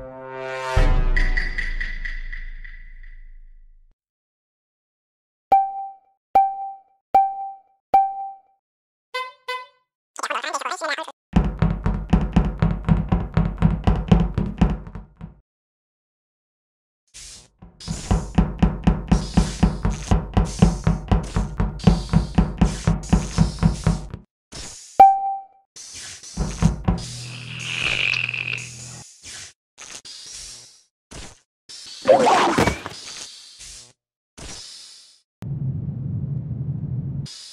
時間がないです。you